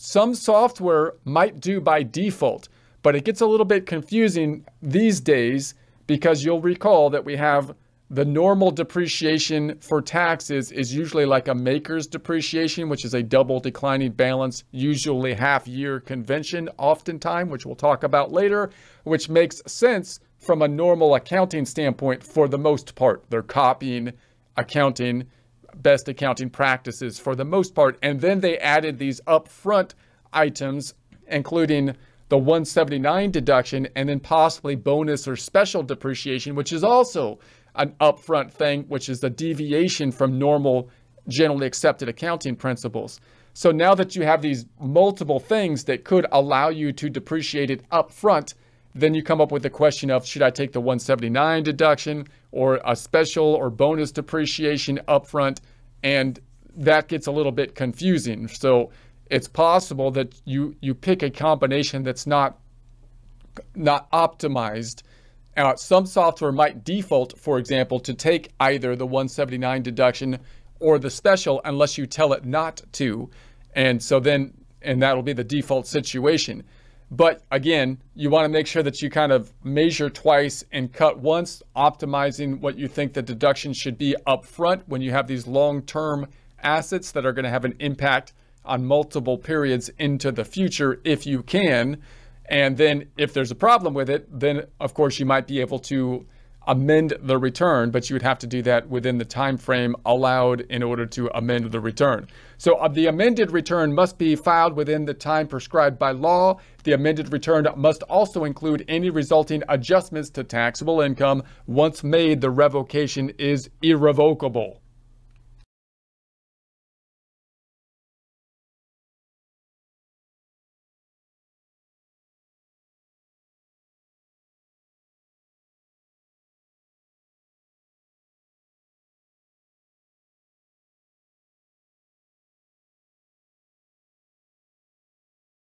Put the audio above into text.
some software might do by default, but it gets a little bit confusing these days because you'll recall that we have the normal depreciation for taxes is usually like a MACRS depreciation, which is a double declining balance, usually half year convention, oftentimes, which we'll talk about later, which makes sense from a normal accounting standpoint for the most part. They're copying accounting, best accounting practices for the most part. And then they added these upfront items, including the 179 deduction and then possibly bonus or special depreciation, which is also an upfront thing, which is a deviation from normal, generally accepted accounting principles. So now that you have these multiple things that could allow you to depreciate it upfront, then you come up with the question of should I take the 179 deduction or a special or bonus depreciation upfront? And that gets a little bit confusing. So it's possible that you you pick a combination that's not not optimized uh, some software might default, for example, to take either the 179 deduction or the special unless you tell it not to. And so then, and that'll be the default situation. But again, you want to make sure that you kind of measure twice and cut once, optimizing what you think the deduction should be up front when you have these long-term assets that are going to have an impact on multiple periods into the future if you can. And then if there's a problem with it, then of course you might be able to amend the return, but you would have to do that within the time frame allowed in order to amend the return. So uh, the amended return must be filed within the time prescribed by law. The amended return must also include any resulting adjustments to taxable income. Once made, the revocation is irrevocable.